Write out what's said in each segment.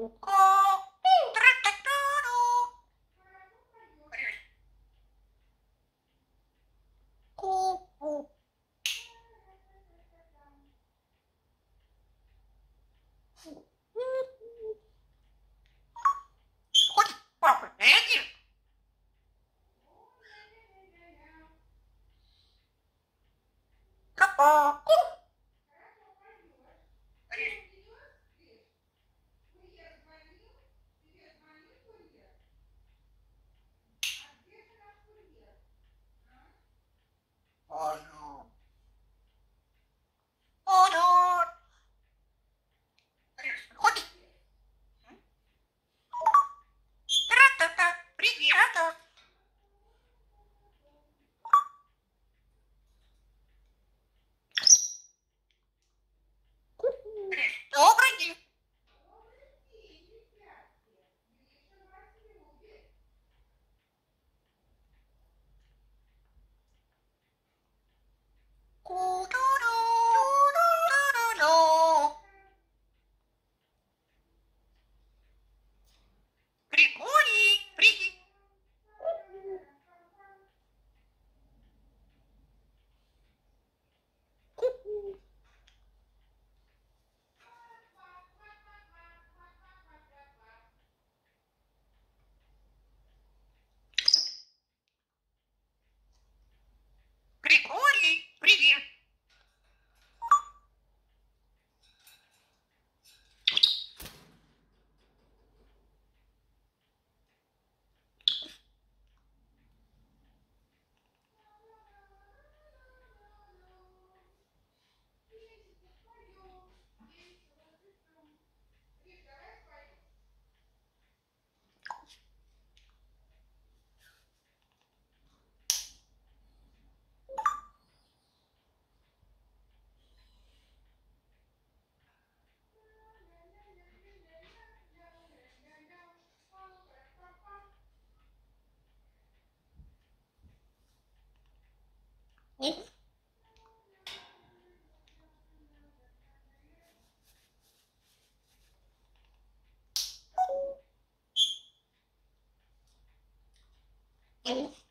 Oh. Oh.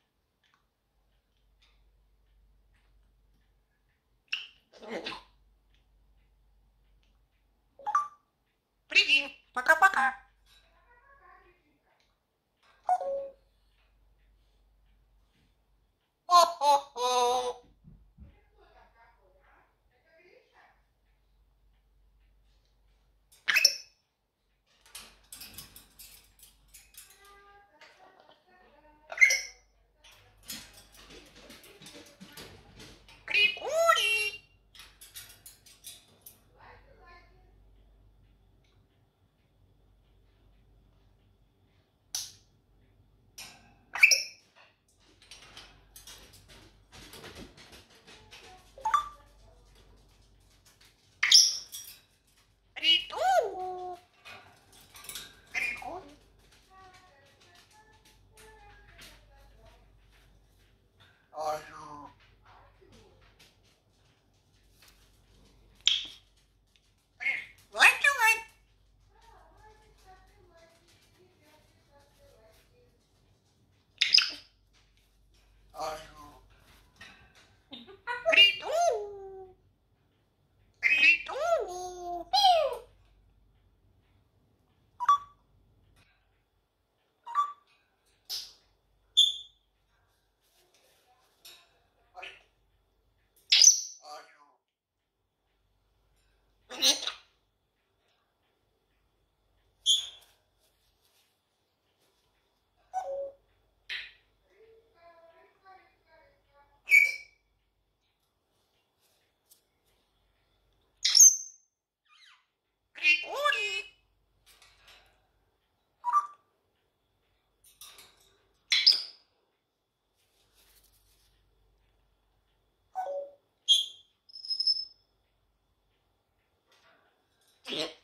Yeah.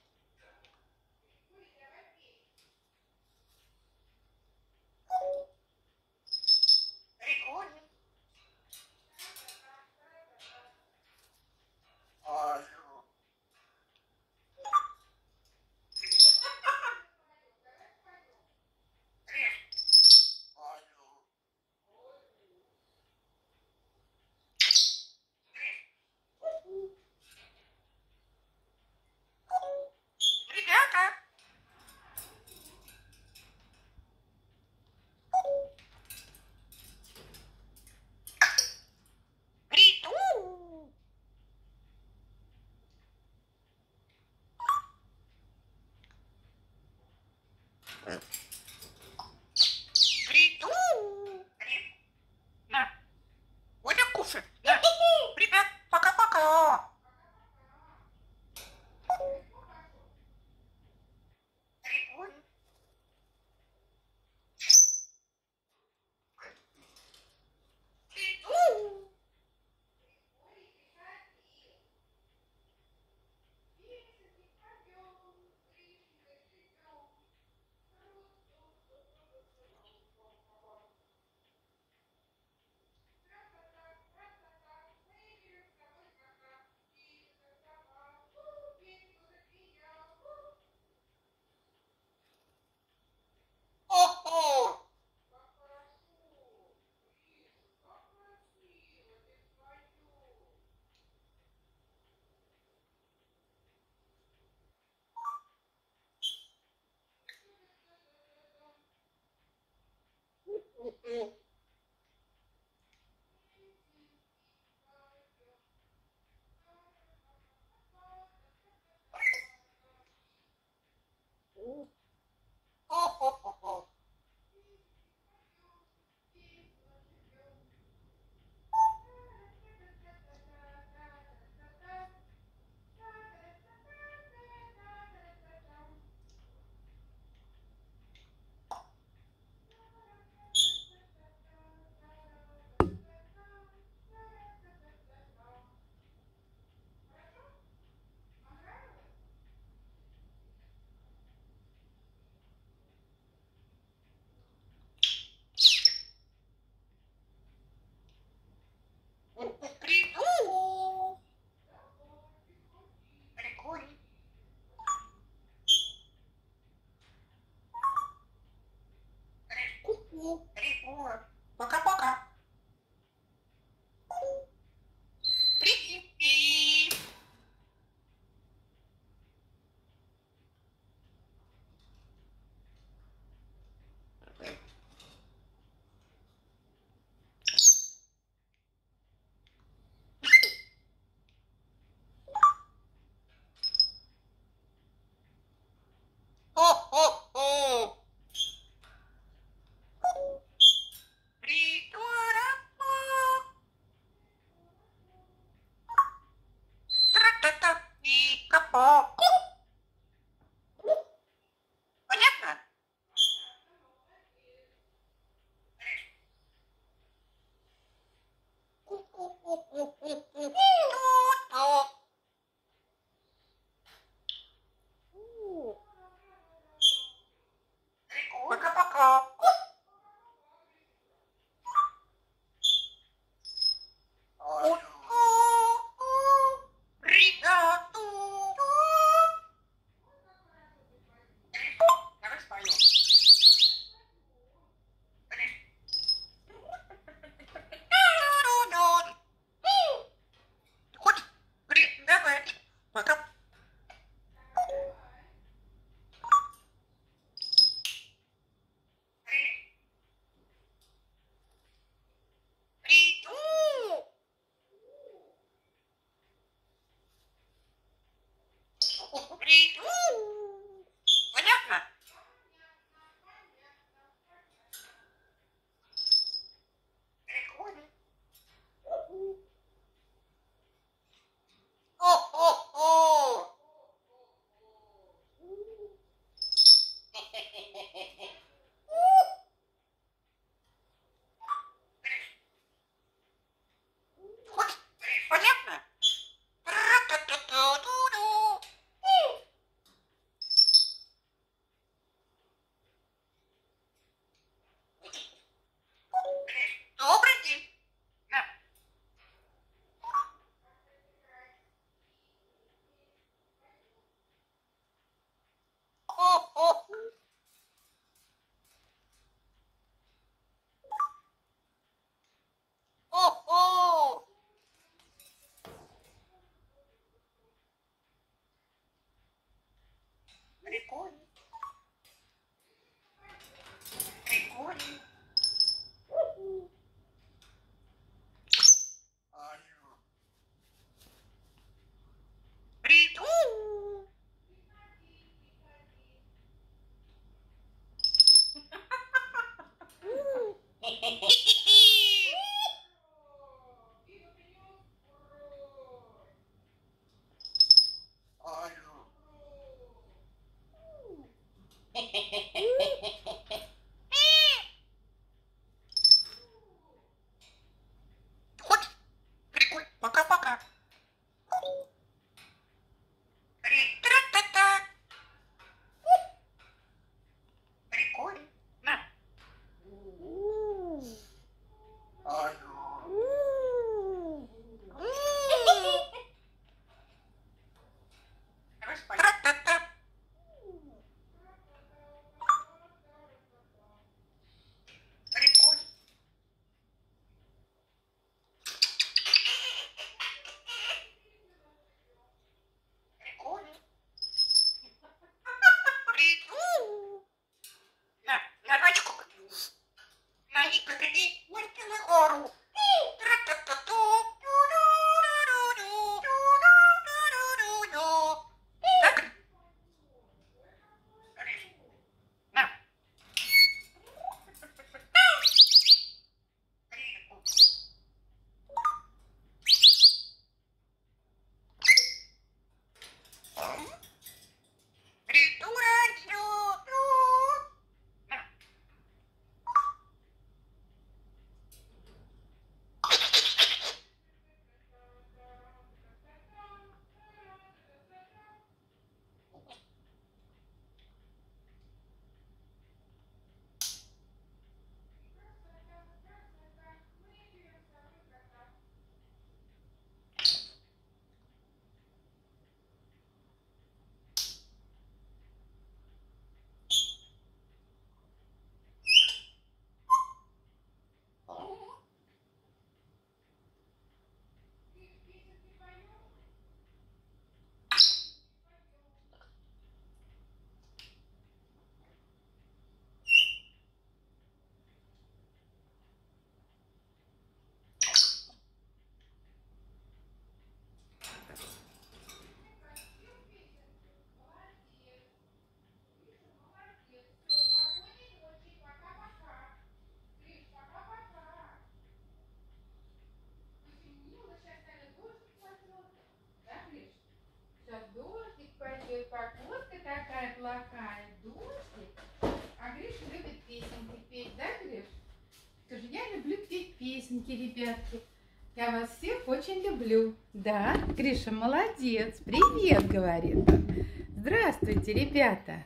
どうするね。パカパカ Ooh. Maricone. люблю петь песенки, ребятки. Я вас всех очень люблю. Да, Криша, молодец. Привет, говорит. Здравствуйте, ребята.